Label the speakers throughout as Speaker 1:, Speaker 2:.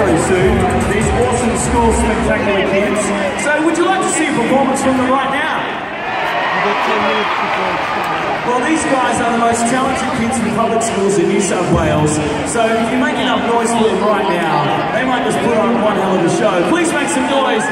Speaker 1: very soon. These awesome school spectacular kids. So would you like to see a performance from them right now? Well, these guys are the most talented kids in public schools in New South Wales. So if you make enough noise for them right now, they might just put on one hell of a show. Please make some noise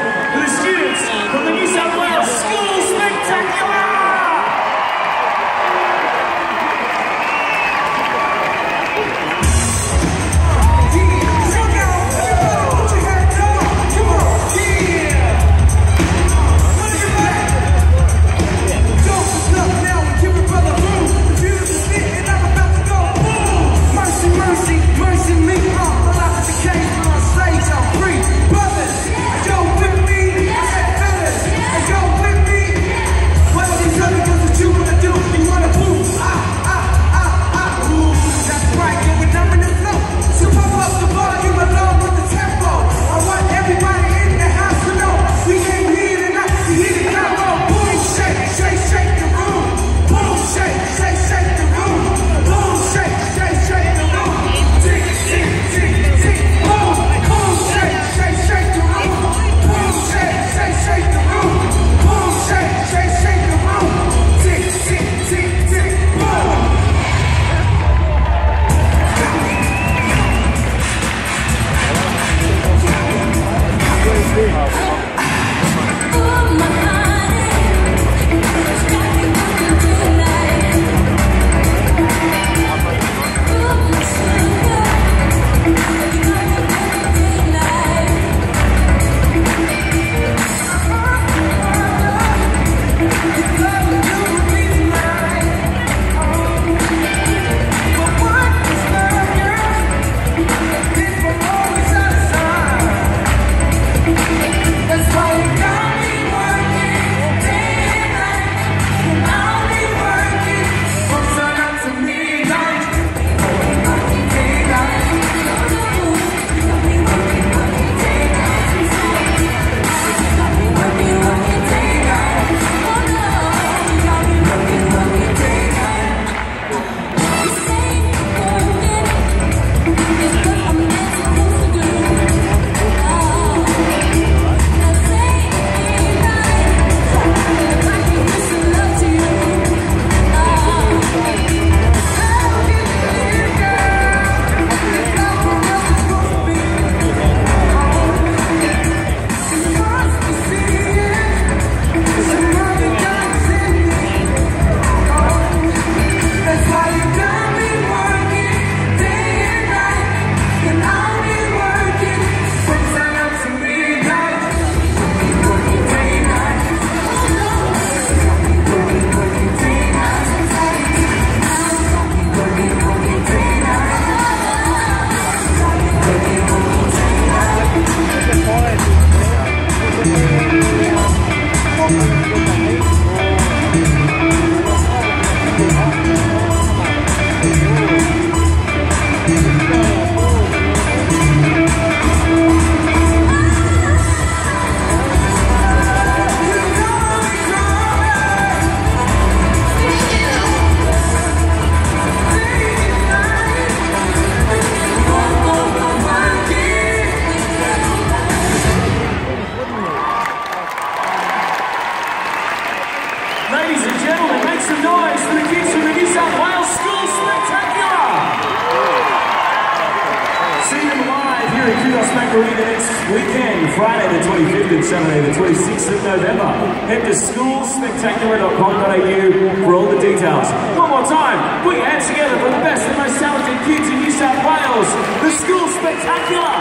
Speaker 1: free weekend, Friday the 25th and Saturday the 26th of November. Head to schoolspectacular.com.au for all the details. One more time, put your hands together for the best and most talented kids in New South Wales, the School Spectacular!